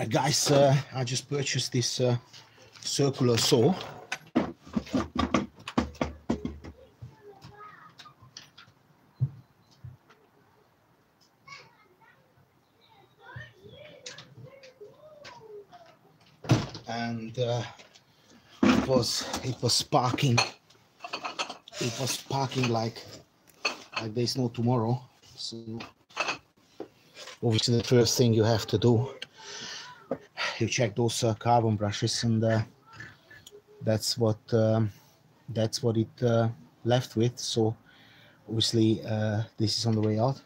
right guys uh, i just purchased this uh, circular saw. And uh, it was it was sparking. It was sparking like like there's no tomorrow. So obviously the first thing you have to do you check those uh, carbon brushes and uh, that's what um, that's what it uh, left with. So obviously uh, this is on the way out.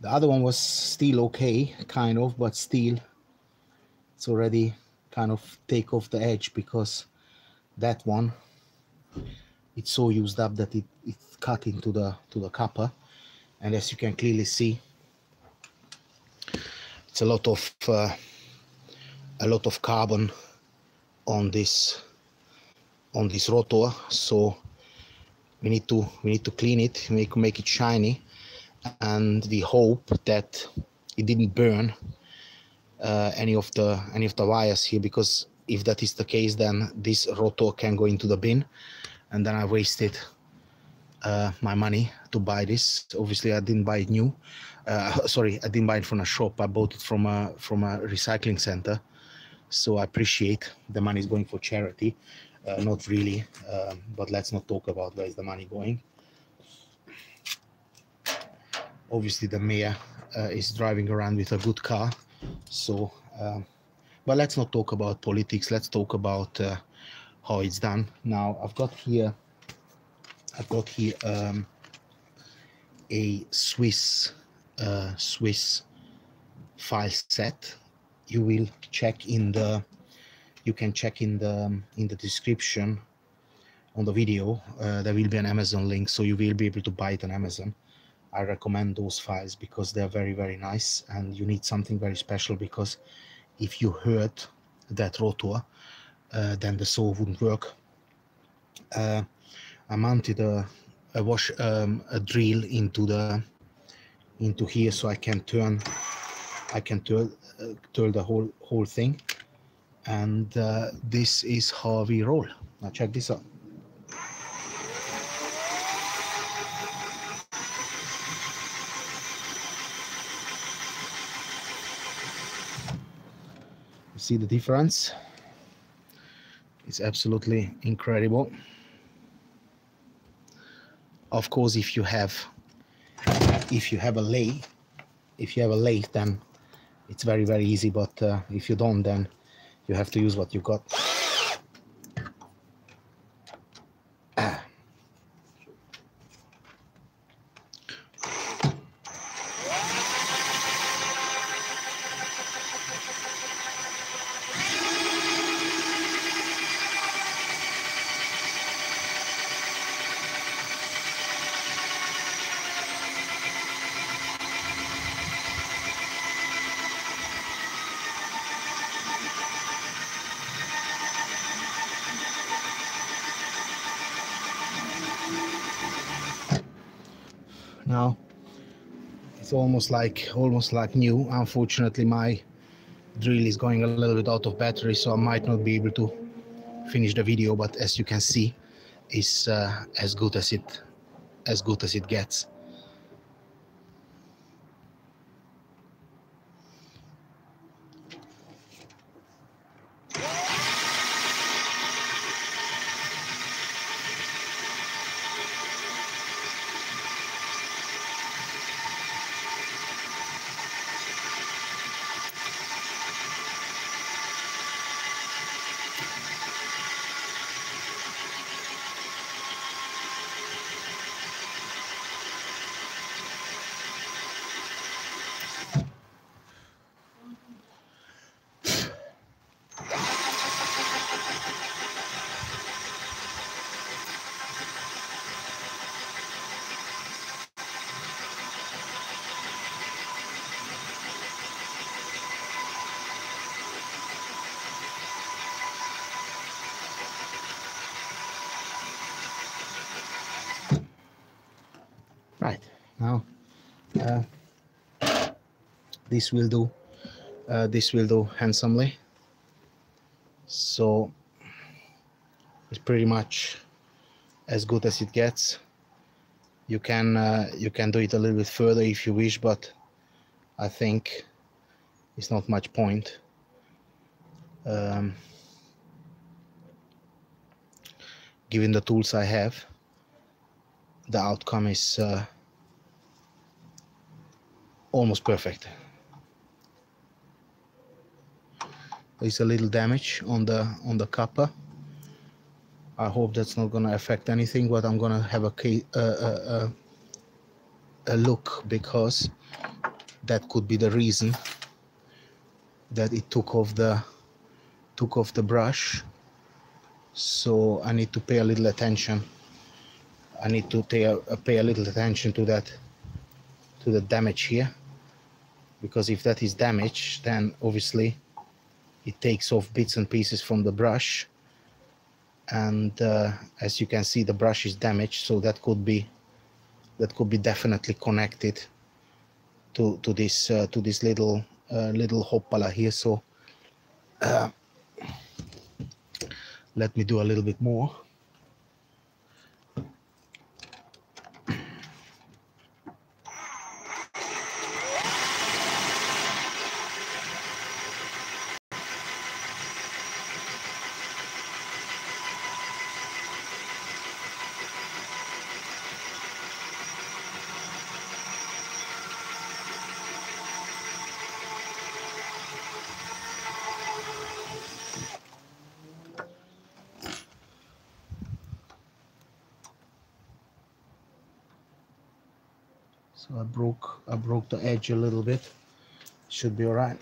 The other one was still okay kind of but still it's already kind of take off the edge because that one it's so used up that it, it cut into the to the copper. And as you can clearly see a lot of uh, a lot of carbon on this on this rotor. So we need to we need to clean it make make it shiny. And we hope that it didn't burn uh, any of the any of the wires here because if that is the case then this rotor can go into the bin and then I wasted uh, my money to buy this. Obviously I didn't buy it new. Uh, sorry I didn't buy it from a shop. I bought it from a from a recycling center. So I appreciate the money is going for charity. Uh, not really um, but let's not talk about where is the money going. Obviously the mayor uh, is driving around with a good car. So um, but let's not talk about politics. Let's talk about uh, how it's done. Now i've got here i've got here um, a swiss uh, swiss file set. You will check in the you can check in the in the description on the video. Uh, there will be an amazon link so you will be able to buy it on amazon. I recommend those files because they're very, very nice and you need something very special because if you hurt that rotor, uh, then the saw wouldn't work. Uh, I mounted a, a wash um, a drill into the into here so I can turn I can turn uh, turn the whole whole thing and uh, this is how we roll. Now check this out. see the difference it's absolutely incredible of course if you have if you have a lathe if you have a lathe then it's very very easy. But uh, if you don't then you have to use what you got now. It's almost like almost like new. Unfortunately my drill is going a little bit out of battery so i might not be able to finish the video but as you can see it's uh, as good as it as good as it gets right now uh, this will do uh, this will do handsomely. So it's pretty much as good as it gets. You can uh, you can do it a little bit further if you wish but I think it's not much point. Um, given the tools I have the outcome is uh, almost perfect. There's a little damage on the on the copper I hope that's not gonna affect anything but I'm gonna have a, a, a, a look because that could be the reason that it took off the took off the brush. So I need to pay a little attention. I need to pay a, pay a little attention to that to the damage here because if that is damaged then obviously it takes off bits and pieces from the brush. And uh, as you can see the brush is damaged so that could be that could be definitely connected to to this uh, to this little uh, little hoppala here. So uh, let me do a little bit more so I broke I broke the edge a little bit. Should be all right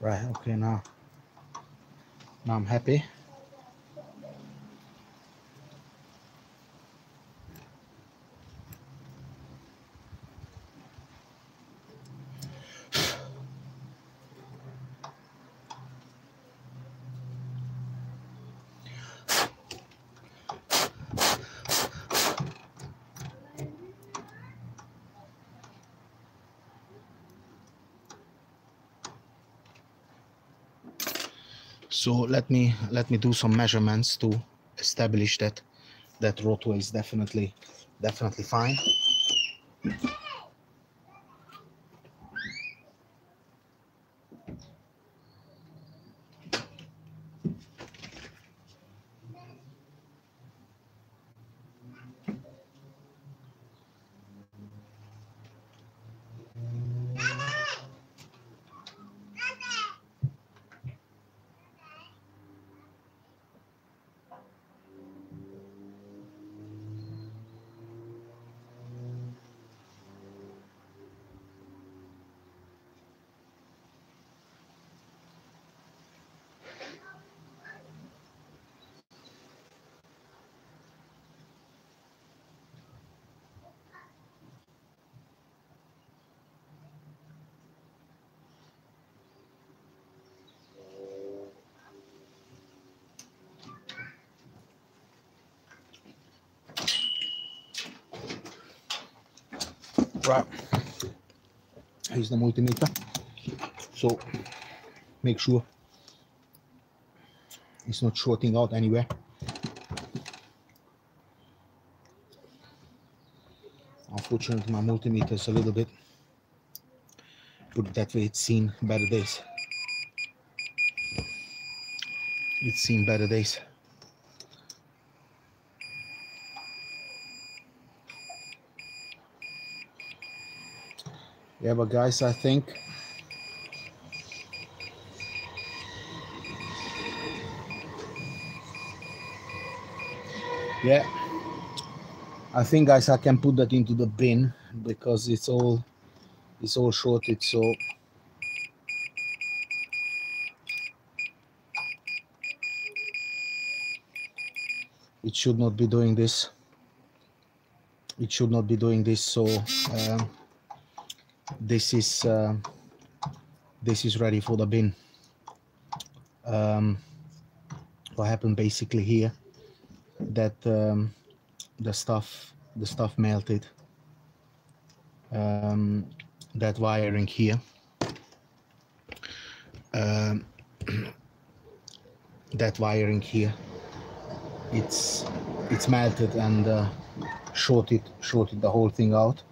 right okay now. Now I'm happy so let me let me do some measurements to establish that that rotor is definitely definitely fine right. Here's the multimeter. So make sure it's not shorting out anywhere. Unfortunately my multimeter is a little bit put it that way it's seen better days. It's seen better days yeah but guys i think yeah. I think guys i can put that into the bin because it's all it's all shorted so it should not be doing this. It should not be doing this so um, this is uh, this is ready for the bin. Um, what happened basically here that um, the stuff the stuff melted. Um, that wiring here. Um, that wiring here it's it's melted and uh, shorted shorted the whole thing out.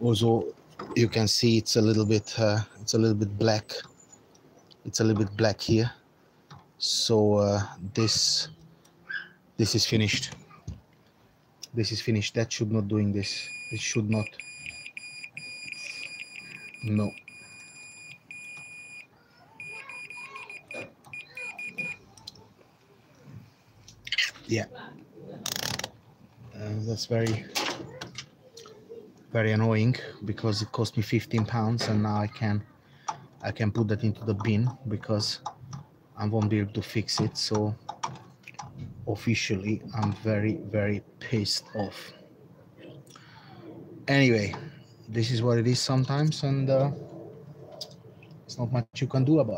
Also you can see it's a little bit uh, it's a little bit black. It's a little bit black here. So uh, this this is finished. This is finished. That should not doing this. It should not. No. Yeah. Uh, that's very very annoying because it cost me 15 pounds and now I can I can put that into the bin because I won't be able to fix it. So officially I'm very very pissed off. Anyway this is what it is sometimes and uh, it's not much you can do about